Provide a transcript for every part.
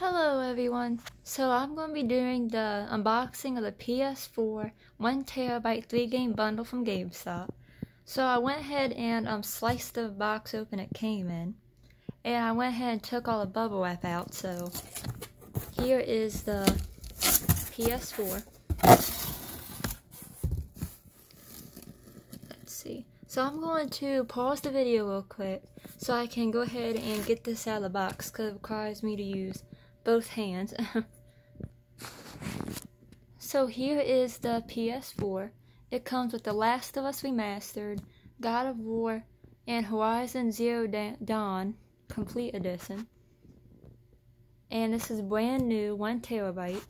Hello everyone. So I'm going to be doing the unboxing of the PS4 1TB 3 game bundle from GameStop. So I went ahead and um, sliced the box open it came in. And I went ahead and took all the bubble wrap out. So here is the PS4. Let's see. So I'm going to pause the video real quick so I can go ahead and get this out of the box because it requires me to use both hands. so here is the PS4. It comes with The Last of Us Remastered, God of War, and Horizon Zero Dawn Complete Edition. And this is brand new, one terabyte.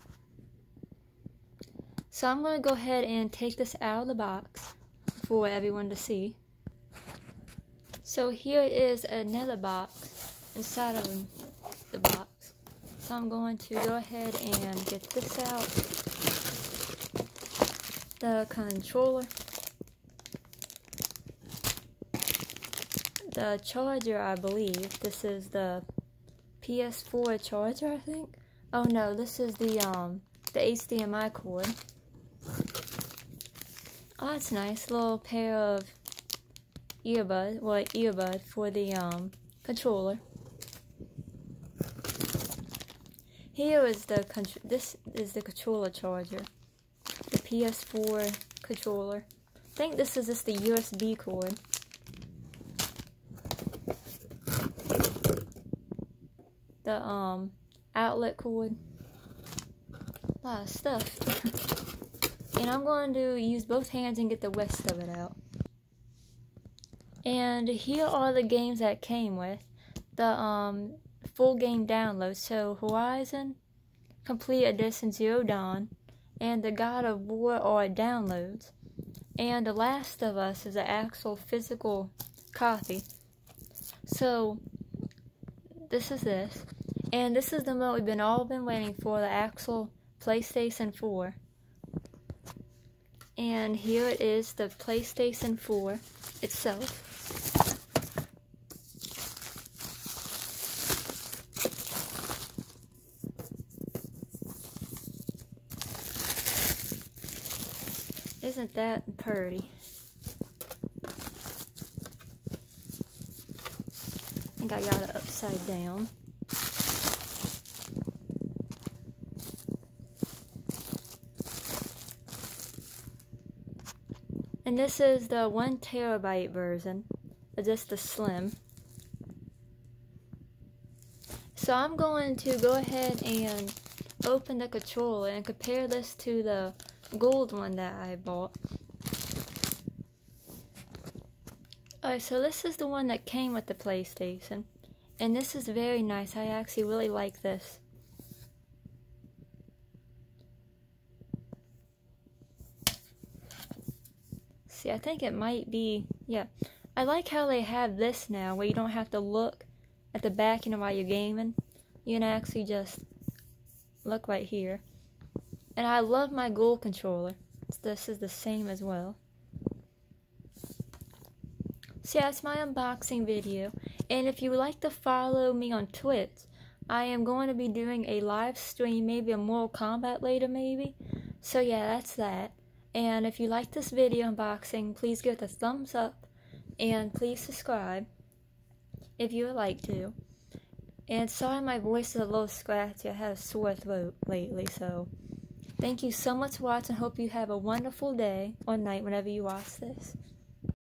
So I'm going to go ahead and take this out of the box for everyone to see. So here is another box inside of the box. So I'm going to go ahead and get this out. The controller. The charger, I believe. This is the PS4 charger, I think. Oh no, this is the um the HDMI cord. Oh, that's nice. Little pair of earbud, well, earbud for the um controller. Here is the this is the controller charger, the PS4 controller. I think this is just the USB cord. The um outlet cord. A lot of stuff. and I'm going to use both hands and get the rest of it out. And here are the games that came with. The um full game download. So Horizon, Complete Edition Zero Dawn, and the God of War are downloads. And The Last of Us is an actual physical copy. So this is this. And this is the mode we've been all been waiting for, the actual PlayStation 4. And here it is, the PlayStation 4 itself. Isn't that pretty? I think I got it upside down. And this is the one terabyte version, uh, just the slim. So I'm going to go ahead and open the controller and compare this to the gold one that I bought. Alright, so this is the one that came with the PlayStation. And this is very nice. I actually really like this. See, I think it might be, yeah. I like how they have this now, where you don't have to look at the back, you know, while you're gaming. You can actually just look right here. And I love my gold controller. This is the same as well. So yeah, that's my unboxing video. And if you would like to follow me on Twitch, I am going to be doing a live stream, maybe a Mortal Kombat later, maybe. So yeah, that's that. And if you like this video unboxing, please give it a thumbs up. And please subscribe if you would like to. And sorry my voice is a little scratchy. I have a sore throat lately, so... Thank you so much for watching. Hope you have a wonderful day or night whenever you watch this.